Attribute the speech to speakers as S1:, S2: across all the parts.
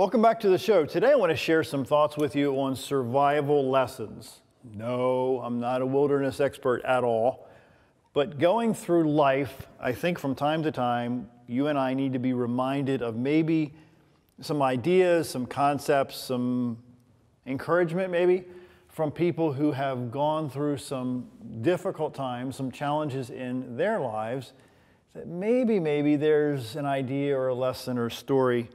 S1: Welcome back to the show. Today I want to share some thoughts with you on survival lessons. No, I'm not a wilderness expert at all, but going through life, I think from time to time, you and I need to be reminded of maybe some ideas, some concepts, some encouragement maybe from people who have gone through some difficult times, some challenges in their lives, that maybe, maybe there's an idea or a lesson or a story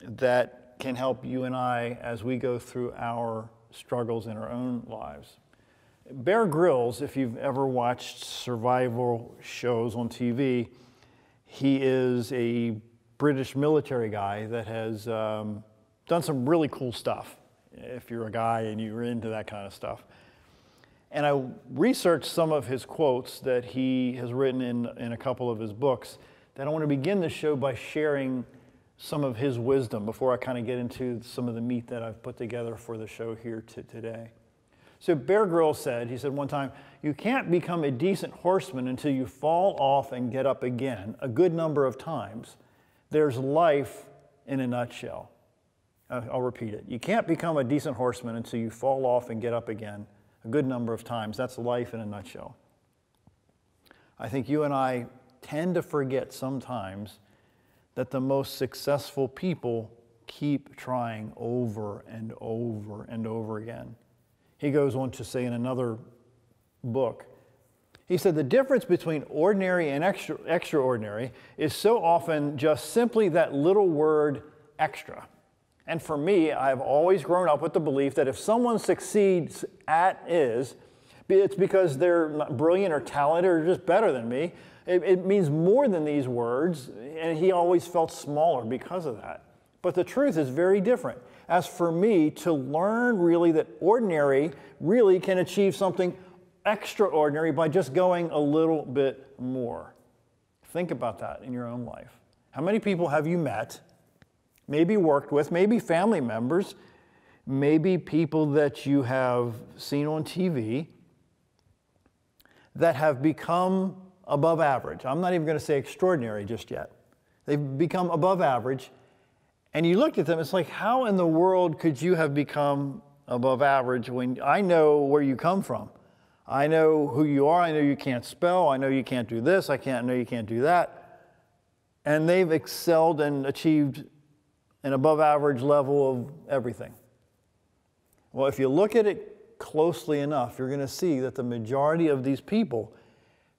S1: that can help you and I as we go through our struggles in our own lives. Bear Grylls, if you've ever watched survival shows on TV, he is a British military guy that has um, done some really cool stuff. If you're a guy and you're into that kind of stuff. And I researched some of his quotes that he has written in, in a couple of his books that I want to begin the show by sharing some of his wisdom before I kind of get into some of the meat that I've put together for the show here today. So Bear Grylls said, he said one time, you can't become a decent horseman until you fall off and get up again a good number of times. There's life in a nutshell. I'll repeat it. You can't become a decent horseman until you fall off and get up again a good number of times. That's life in a nutshell. I think you and I tend to forget sometimes that the most successful people keep trying over and over and over again. He goes on to say in another book, he said the difference between ordinary and extra, extraordinary is so often just simply that little word extra. And for me, I've always grown up with the belief that if someone succeeds at is, it's because they're brilliant or talented or just better than me. It, it means more than these words, and he always felt smaller because of that. But the truth is very different. As for me, to learn really that ordinary really can achieve something extraordinary by just going a little bit more. Think about that in your own life. How many people have you met, maybe worked with, maybe family members, maybe people that you have seen on TV that have become above average. I'm not even going to say extraordinary just yet. They've become above average. And you looked at them, it's like, how in the world could you have become above average when I know where you come from? I know who you are. I know you can't spell. I know you can't do this. I can't know you can't do that. And they've excelled and achieved an above average level of everything. Well, if you look at it closely enough, you're going to see that the majority of these people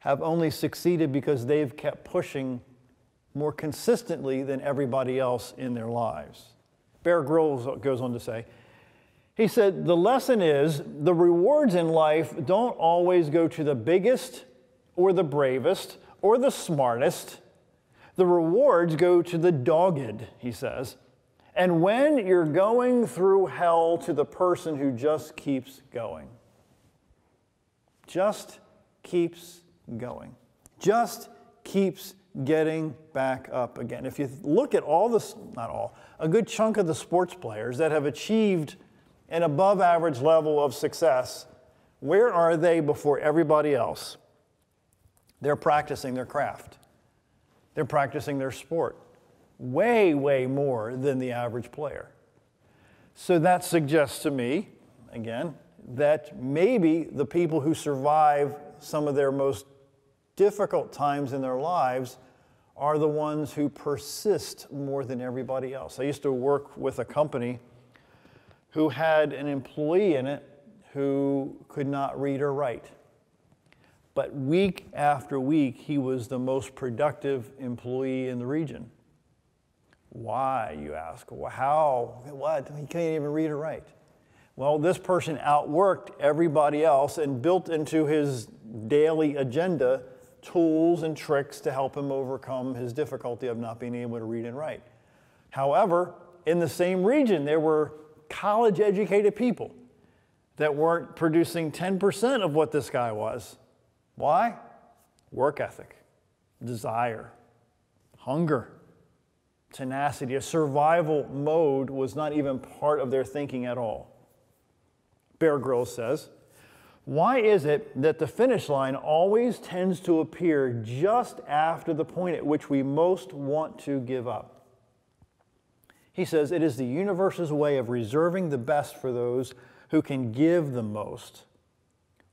S1: have only succeeded because they've kept pushing more consistently than everybody else in their lives. Bear Grylls goes on to say, he said, the lesson is the rewards in life don't always go to the biggest or the bravest or the smartest. The rewards go to the dogged, he says. And when you're going through hell to the person who just keeps going, just keeps going. Just keeps getting back up again. If you look at all this, not all, a good chunk of the sports players that have achieved an above average level of success, where are they before everybody else? They're practicing their craft. They're practicing their sport way, way more than the average player. So that suggests to me, again, that maybe the people who survive some of their most difficult times in their lives are the ones who persist more than everybody else. I used to work with a company who had an employee in it who could not read or write. But week after week, he was the most productive employee in the region. Why, you ask? How? What? He can't even read or write. Well, this person outworked everybody else and built into his daily agenda tools and tricks to help him overcome his difficulty of not being able to read and write. However, in the same region, there were college educated people that weren't producing 10% of what this guy was. Why? Work ethic, desire, hunger, tenacity. A survival mode was not even part of their thinking at all. Bear Grylls says, why is it that the finish line always tends to appear just after the point at which we most want to give up? He says it is the universe's way of reserving the best for those who can give the most.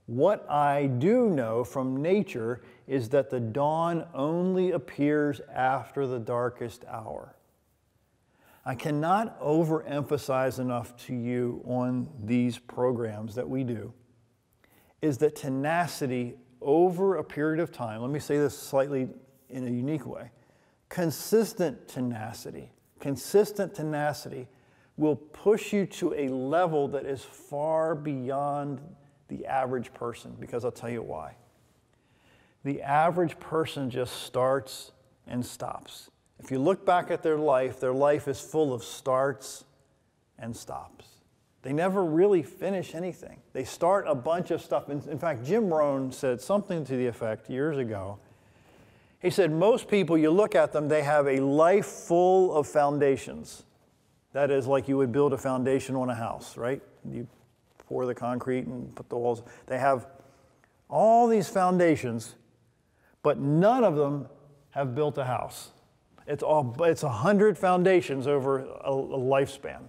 S1: What I do know from nature is that the dawn only appears after the darkest hour. I cannot overemphasize enough to you on these programs that we do is that tenacity over a period of time, let me say this slightly in a unique way, consistent tenacity, consistent tenacity will push you to a level that is far beyond the average person, because I'll tell you why. The average person just starts and stops. If you look back at their life, their life is full of starts and stops. They never really finish anything. They start a bunch of stuff. In, in fact, Jim Rohn said something to the effect years ago. He said, Most people, you look at them, they have a life full of foundations. That is like you would build a foundation on a house, right? You pour the concrete and put the walls. They have all these foundations, but none of them have built a house. It's all it's a hundred foundations over a, a lifespan,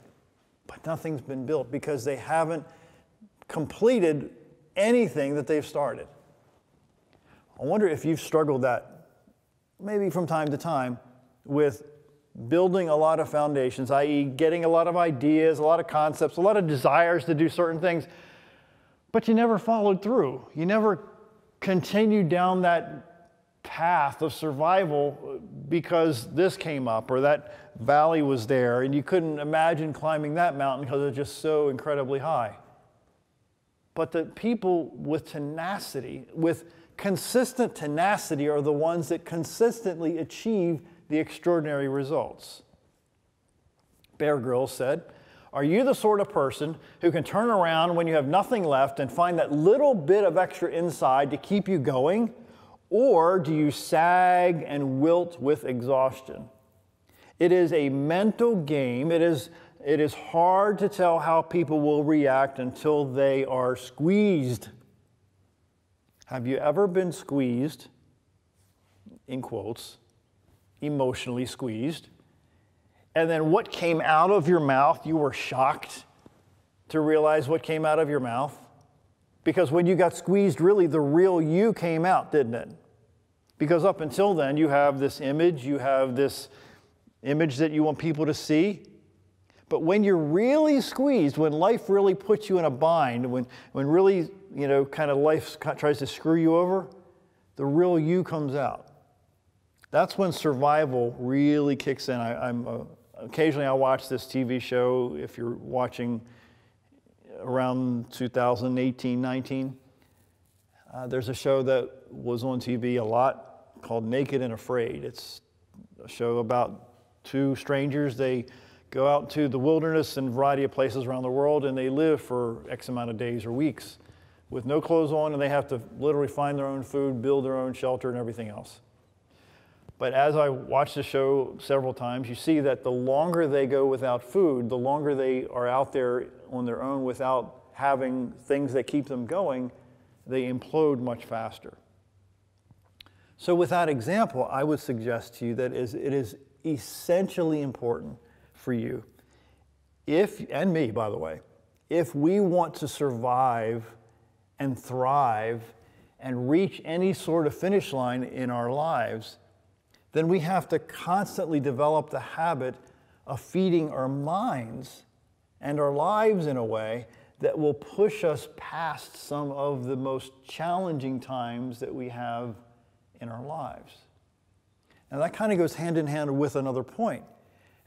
S1: but nothing's been built because they haven't completed anything that they've started. I wonder if you've struggled that maybe from time to time with building a lot of foundations, i.e., getting a lot of ideas, a lot of concepts, a lot of desires to do certain things, but you never followed through. You never continued down that path of survival because this came up or that valley was there and you couldn't imagine climbing that mountain because it's just so incredibly high. But the people with tenacity, with consistent tenacity, are the ones that consistently achieve the extraordinary results. Bear Grylls said, Are you the sort of person who can turn around when you have nothing left and find that little bit of extra inside to keep you going? Or do you sag and wilt with exhaustion? It is a mental game. It is, it is hard to tell how people will react until they are squeezed. Have you ever been squeezed, in quotes, emotionally squeezed. And then what came out of your mouth, you were shocked to realize what came out of your mouth. Because when you got squeezed, really the real you came out, didn't it? Because up until then, you have this image, you have this image that you want people to see. But when you're really squeezed, when life really puts you in a bind, when, when really, you know, kind of life tries to screw you over, the real you comes out. That's when survival really kicks in. I, am uh, occasionally I watch this TV show. If you're watching around 2018, 19, uh, there's a show that was on TV a lot called Naked and Afraid. It's a show about two strangers. They go out to the wilderness and a variety of places around the world, and they live for X amount of days or weeks with no clothes on, and they have to literally find their own food, build their own shelter, and everything else. But as I watch the show several times, you see that the longer they go without food, the longer they are out there on their own without having things that keep them going, they implode much faster. So, with that example, I would suggest to you that it is essentially important for you, if, and me, by the way, if we want to survive and thrive and reach any sort of finish line in our lives, then we have to constantly develop the habit of feeding our minds and our lives in a way that will push us past some of the most challenging times that we have in our lives. Now, that kind of goes hand in hand with another point,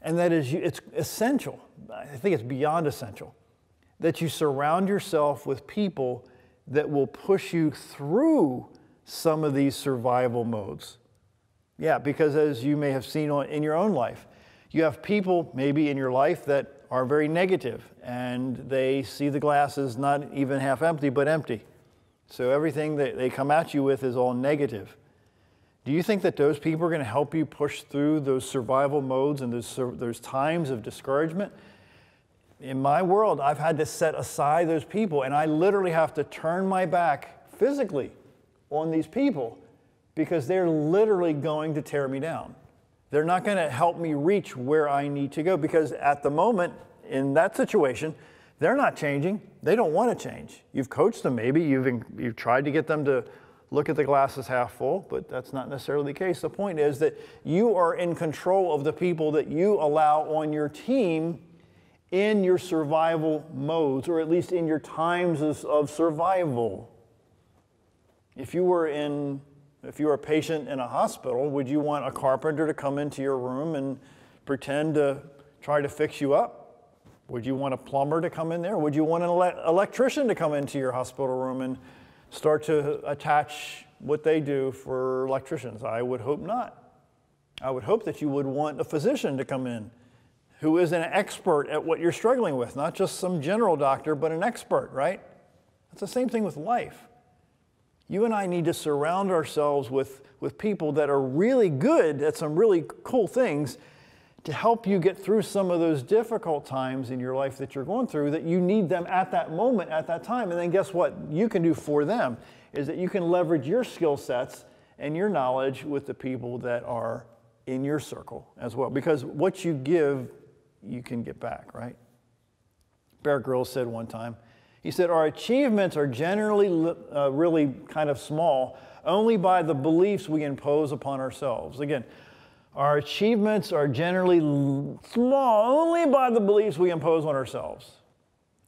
S1: and that is it's essential, I think it's beyond essential, that you surround yourself with people that will push you through some of these survival modes. Yeah, because as you may have seen in your own life, you have people maybe in your life that are very negative and they see the glass as not even half empty, but empty. So everything that they come at you with is all negative. Do you think that those people are going to help you push through those survival modes and those, those times of discouragement? In my world, I've had to set aside those people, and I literally have to turn my back physically on these people because they're literally going to tear me down. They're not going to help me reach where I need to go because at the moment, in that situation, they're not changing. They don't want to change. You've coached them, maybe. You've, you've tried to get them to look at the glasses half full, but that's not necessarily the case. The point is that you are in control of the people that you allow on your team in your survival modes, or at least in your times of survival. If you were in if you were a patient in a hospital, would you want a carpenter to come into your room and pretend to try to fix you up? Would you want a plumber to come in there? Would you want an ele- electrician to come into your hospital room and start to attach what they do for electricians? I would hope not. I would hope that you would want a physician to come in who is an expert at what you're struggling with, not just some general doctor, but an expert, right? It's the same thing with life. You and I need to surround ourselves with, with people that are really good at some really cool things to help you get through some of those difficult times in your life that you're going through that you need them at that moment, at that time. And then guess what you can do for them is that you can leverage your skill sets and your knowledge with the people that are in your circle as well. Because what you give, you can get back, right? Bear Grylls said one time, he said, Our achievements are generally uh, really kind of small only by the beliefs we impose upon ourselves. Again, our achievements are generally small only by the beliefs we impose on ourselves.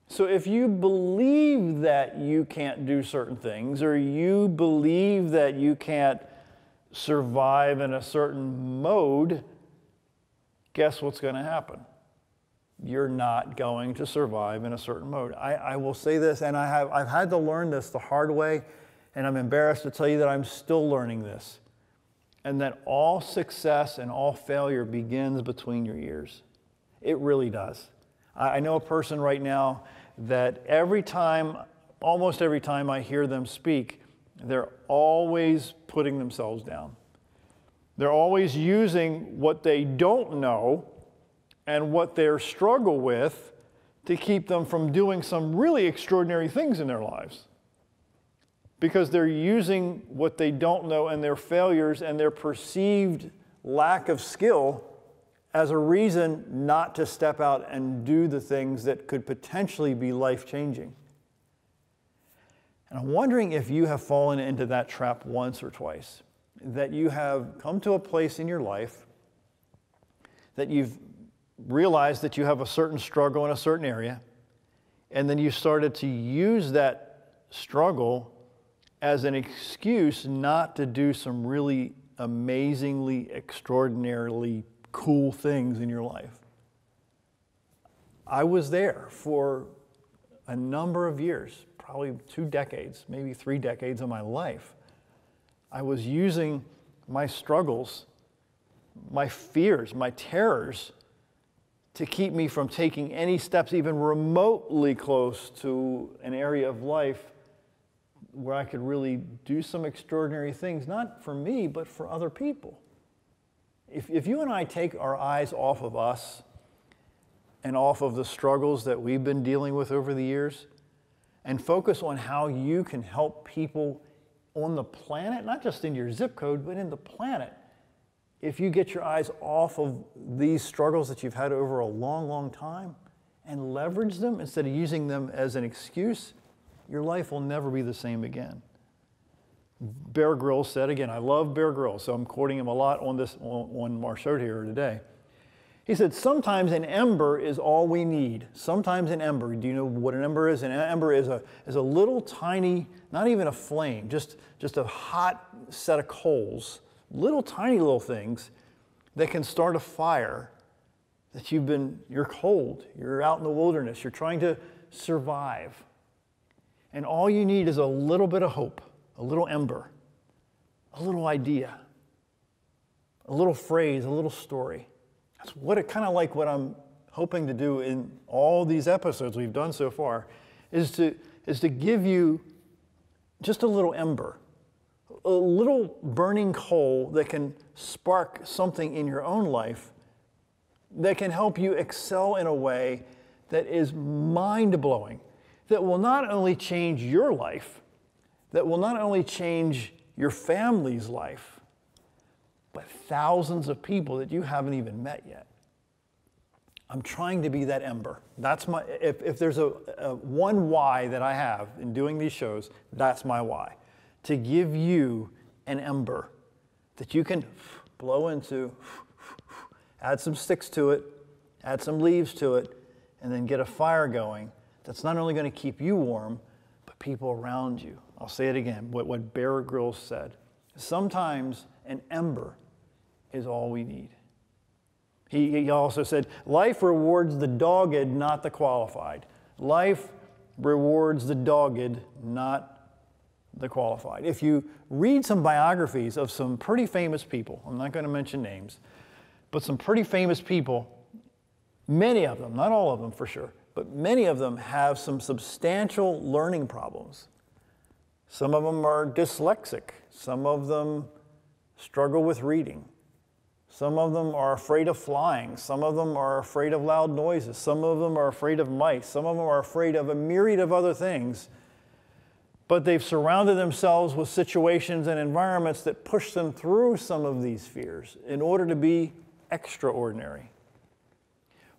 S1: So if you believe that you can't do certain things, or you believe that you can't survive in a certain mode, guess what's going to happen? You're not going to survive in a certain mode. I, I, will say this, and I have, I've had to learn this the hard way, and I'm embarrassed to tell you that I'm still learning this. And that all success and all failure begins between your ears. It really does. I, I know a person right now that every time, almost every time I hear them speak, they're always putting themselves down. They're always using what they don't know and what they struggle with to keep them from doing some really extraordinary things in their lives. Because they're using what they don't know and their failures and their perceived lack of skill as a reason not to step out and do the things that could potentially be life changing. And I'm wondering if you have fallen into that trap once or twice, that you have come to a place in your life that you've realized that you have a certain struggle in a certain area, and then you started to use that struggle as an excuse not to do some really amazingly, extraordinarily cool things in your life. I was there for a number of years, probably two decades, maybe three decades of my life. I was using my struggles, my fears, my terrors to keep me from taking any steps even remotely close to an area of life where I could really do some extraordinary things, not for me, but for other people. If, if you and I take our eyes off of us and off of the struggles that we've been dealing with over the years and focus on how you can help people on the planet, not just in your zip code, but in the planet, if you get your eyes off of these struggles that you've had over a long, long time and leverage them instead of using them as an excuse, your life will never be the same again. Bear Grylls said, again, I love Bear Grylls, so I'm quoting him a lot on this on, on show here today. He said, sometimes an ember is all we need. Sometimes an ember, do you know what an ember is? An ember is a, is a little tiny, not even a flame, just, just a hot set of coals little tiny little things that can start a fire that you've been, you're cold, you're out in the wilderness, you're trying to survive. And all you need is a little bit of hope, a little ember, a little idea, a little phrase, a little story. That's what it kind of like what I'm hoping to do in all these episodes we've done so far is to, is to give you just a little ember a little burning coal that can spark something in your own life that can help you excel in a way that is mind blowing, that will not only change your life, that will not only change your family's life, but thousands of people that you haven't even met yet. I'm trying to be that ember. That's my, if, if there's a, a one why that I have in doing these shows, that's my why. To give you an ember that you can blow into, add some sticks to it, add some leaves to it, and then get a fire going that's not only going to keep you warm, but people around you. I'll say it again, what, what Bear Grylls said. Sometimes an ember is all we need. He, he also said, Life rewards the dogged, not the qualified. Life rewards the dogged, not the qualified. If you read some biographies of some pretty famous people, I'm not going to mention names, but some pretty famous people, many of them, not all of them for sure, but many of them have some substantial learning problems. Some of them are dyslexic, some of them struggle with reading. Some of them are afraid of flying. Some of them are afraid of loud noises. Some of them are afraid of mice. Some of them are afraid of a myriad of other things. But they've surrounded themselves with situations and environments that push them through some of these fears in order to be extraordinary.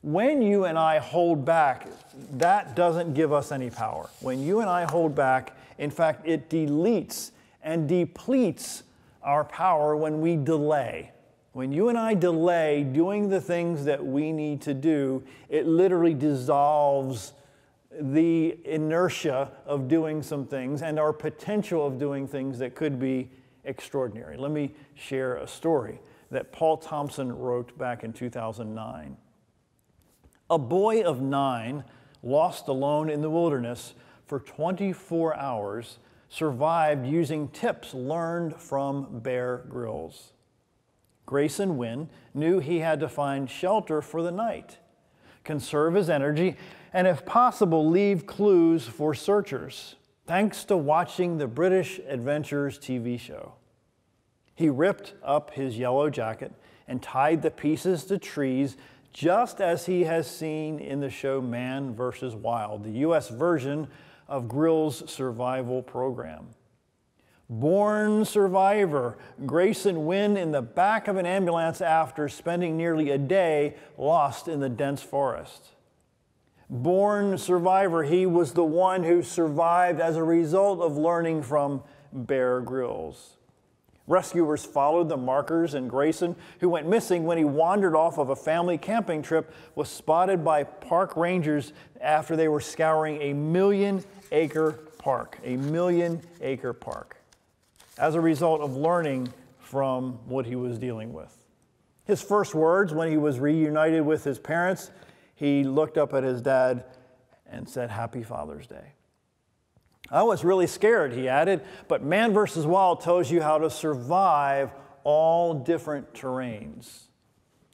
S1: When you and I hold back, that doesn't give us any power. When you and I hold back, in fact, it deletes and depletes our power when we delay. When you and I delay doing the things that we need to do, it literally dissolves the inertia of doing some things and our potential of doing things that could be extraordinary. Let me share a story that Paul Thompson wrote back in 2009. A boy of nine, lost alone in the wilderness for 24 hours, survived using tips learned from Bear Grylls. Grayson Wynn knew he had to find shelter for the night, conserve his energy, and if possible, leave clues for searchers, thanks to watching the British Adventures TV show. He ripped up his yellow jacket and tied the pieces to trees just as he has seen in the show Man vs. Wild, the US version of Grylls' survival program. Born survivor, Grayson Wynn in the back of an ambulance after spending nearly a day lost in the dense forest. Born survivor, he was the one who survived as a result of learning from Bear Grylls. Rescuers followed the markers, and Grayson, who went missing when he wandered off of a family camping trip, was spotted by park rangers after they were scouring a million acre park. A million acre park as a result of learning from what he was dealing with. His first words when he was reunited with his parents, he looked up at his dad and said, Happy Father's Day. I was really scared, he added, but Man vs. Wild tells you how to survive all different terrains.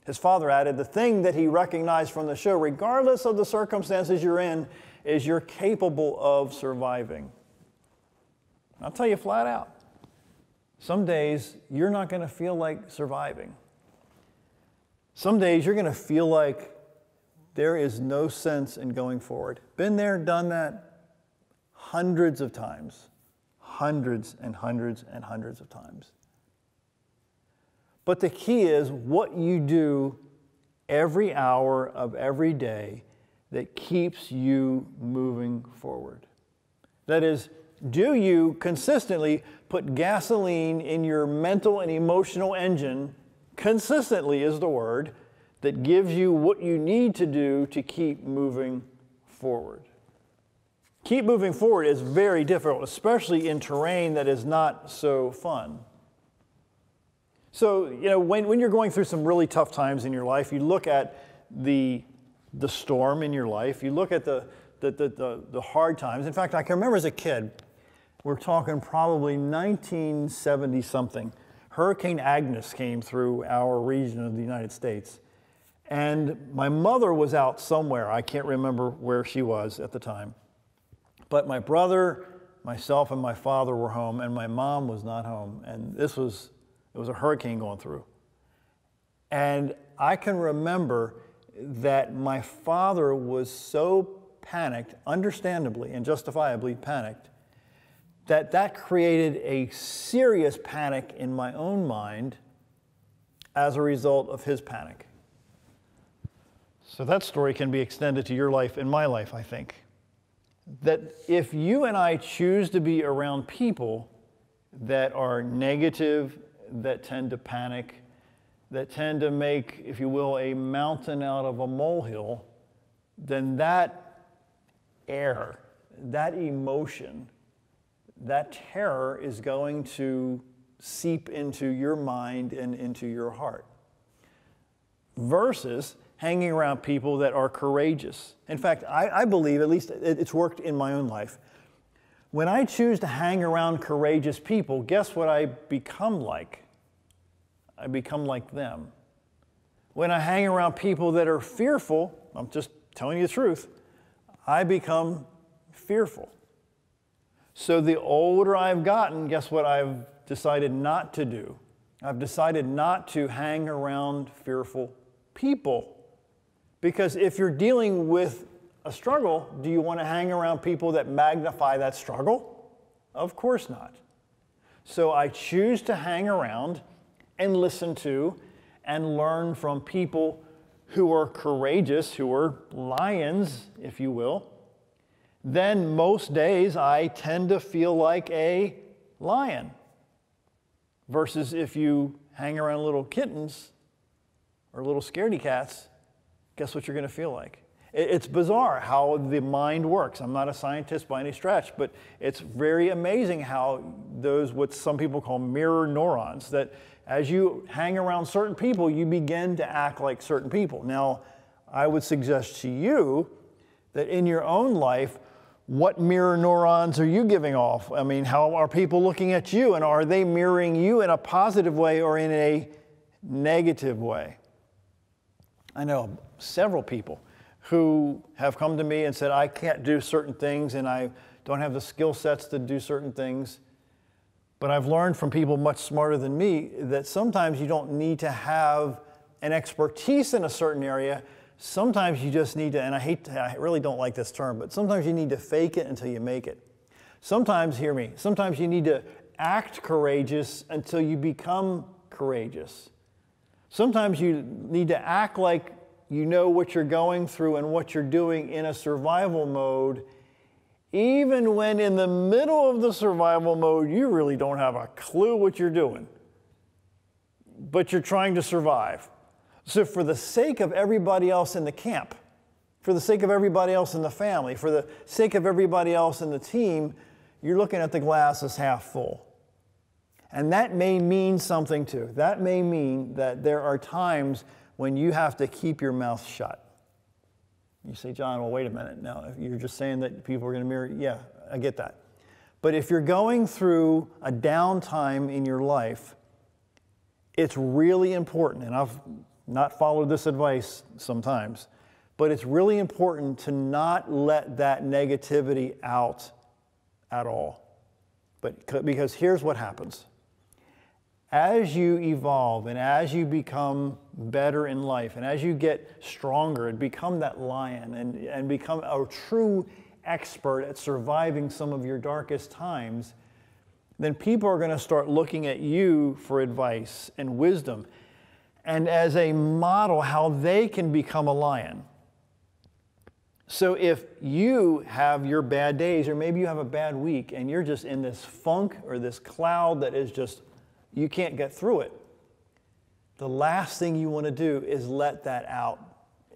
S1: His father added, The thing that he recognized from the show, regardless of the circumstances you're in, is you're capable of surviving. I'll tell you flat out some days you're not going to feel like surviving. Some days you're going to feel like there is no sense in going forward. Been there, done that hundreds of times, hundreds and hundreds and hundreds of times. But the key is what you do every hour of every day that keeps you moving forward. That is, do you consistently put gasoline in your mental and emotional engine? Consistently is the word that gives you what you need to do to keep moving forward. Keep moving forward is very difficult, especially in terrain that is not so fun. So, you know, when, when you're going through some really tough times in your life, you look at the, the storm in your life, you look at the, the, the, the, the hard times. In fact, I can remember as a kid, we're talking probably 1970 something. Hurricane Agnes came through our region of the United States. And my mother was out somewhere. I can't remember where she was at the time. But my brother, myself, and my father were home, and my mom was not home. And this was, it was a hurricane going through. And I can remember that my father was so panicked, understandably and justifiably panicked, that that created a serious panic in my own mind as a result of his panic. So that story can be extended to your life and my life, I think. That if you and I choose to be around people that are negative, that tend to panic, that tend to make, if you will, a mountain out of a molehill, then that air, that emotion, that terror is going to seep into your mind and into your heart. Versus hanging around people that are courageous. In fact, I, I believe, at least it's worked in my own life, when I choose to hang around courageous people, guess what I become like? I become like them. When I hang around people that are fearful, I'm just telling you the truth, I become fearful. So the older I've gotten, guess what I've decided not to do? I've decided not to hang around fearful people. Because if you're dealing with a struggle, do you want to hang around people that magnify that struggle? Of course not. So I choose to hang around and listen to and learn from people who are courageous, who are lions, if you will, then most days I tend to feel like a lion. Versus if you hang around little kittens or little scaredy cats, guess what you're going to feel like? It's bizarre how the mind works. I'm not a scientist by any stretch, but it's very amazing how those, what some people call mirror neurons, that as you hang around certain people, you begin to act like certain people. Now, I would suggest to you that in your own life, what mirror neurons are you giving off? I mean, how are people looking at you and are they mirroring you in a positive way or in a negative way? I know several people who have come to me and said, I can't do certain things and I don't have the skill sets to do certain things. But I've learned from people much smarter than me that sometimes you don't need to have an expertise in a certain area. Sometimes you just need to, and I hate, to, I really don't like this term, but sometimes you need to fake it until you make it. Sometimes, hear me, sometimes you need to act courageous until you become courageous. Sometimes you need to act like you know what you're going through and what you're doing in a survival mode, even when in the middle of the survival mode, you really don't have a clue what you're doing, but you're trying to survive. So, for the sake of everybody else in the camp, for the sake of everybody else in the family, for the sake of everybody else in the team, you're looking at the glass as half full. And that may mean something too. That may mean that there are times when you have to keep your mouth shut. You say, John, well, wait a minute. Now, you're just saying that people are going to mirror. Yeah, I get that. But if you're going through a downtime in your life, it's really important, and I've not followed this advice sometimes, but it's really important to not let that negativity out at all. But because here's what happens as you evolve and as you become better in life and as you get stronger and become that lion and, and become a true expert at surviving some of your darkest times, then people are going to start looking at you for advice and wisdom and as a model how they can become a lion. So if you have your bad days, or maybe you have a bad week, and you're just in this funk or this cloud that is just you can't get through it. The last thing you want to do is let that out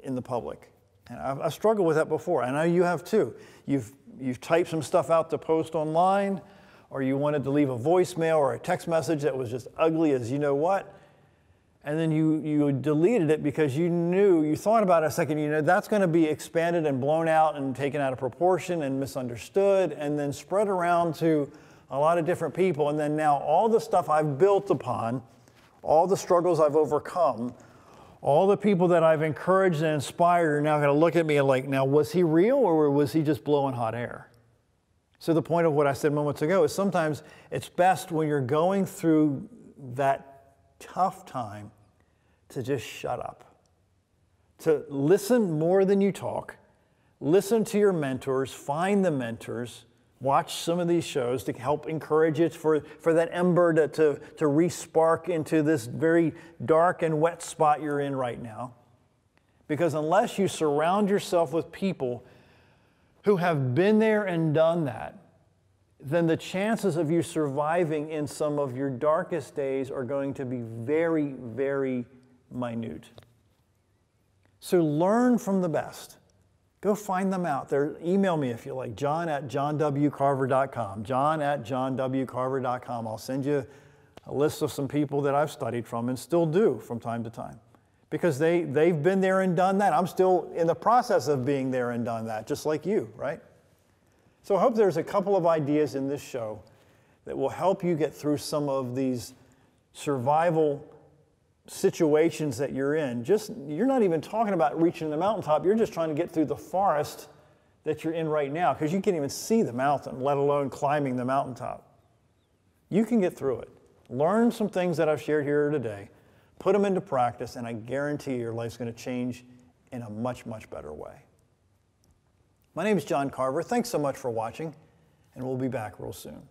S1: in the public. And I've, I've struggled with that before. And I know you have too. You've, you've typed some stuff out to post online, or you wanted to leave a voicemail or a text message that was just ugly as you know what. And then you, you deleted it because you knew, you thought about it a second, you know, that's going to be expanded and blown out and taken out of proportion and misunderstood and then spread around to a lot of different people, and then now all the stuff I've built upon, all the struggles I've overcome, all the people that I've encouraged and inspired are now going to look at me and like, now was he real or was he just blowing hot air? So the point of what I said moments ago is sometimes it's best when you're going through that tough time to just shut up, to listen more than you talk, listen to your mentors, find the mentors Watch some of these shows to help encourage it for, for that ember to, to, to re-spark into this very dark and wet spot you're in right now. Because unless you surround yourself with people who have been there and done that, then the chances of you surviving in some of your darkest days are going to be very, very minute. So learn from the best. Go find them out there. Email me if you like, john at johnwcarver.com. John at johnwcarver.com. I'll send you a list of some people that I've studied from and still do from time to time. Because they, they've been there and done that. I'm still in the process of being there and done that, just like you, right? So I hope there's a couple of ideas in this show that will help you get through some of these survival situations that you're in. Just you're not even talking about reaching the mountaintop. You're just trying to get through the forest that you're in right now because you can't even see the mountain, let alone climbing the mountaintop. You can get through it. Learn some things that I've shared here today. Put them into practice, and I guarantee your life's going to change in a much, much better way. My name is John Carver. Thanks so much for watching, and we'll be back real soon.